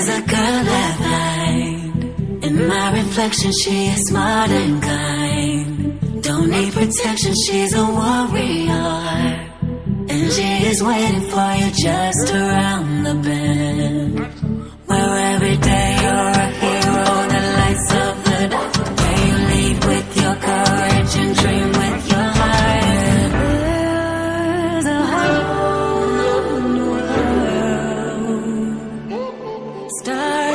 Is a girl I find in my reflection. She is smart and kind. Don't need protection. She's a warrior. And she is waiting for you just around the bend. Where every day you're stars.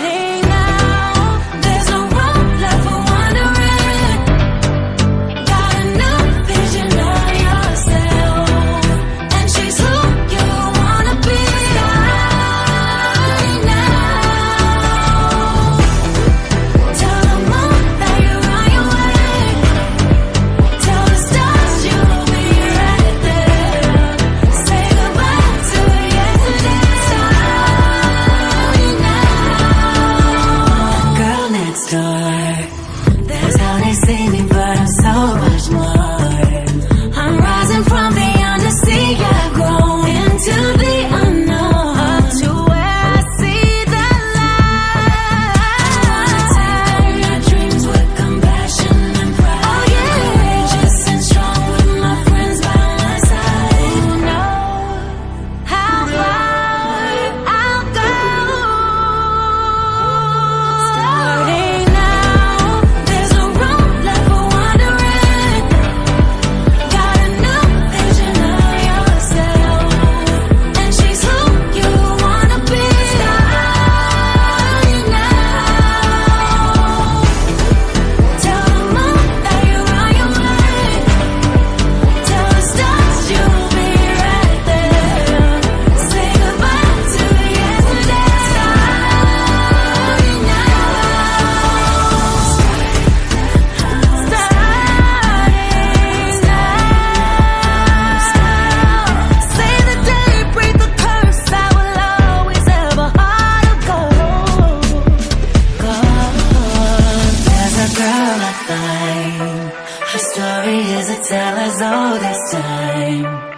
fine. Her story is a tale as old as time.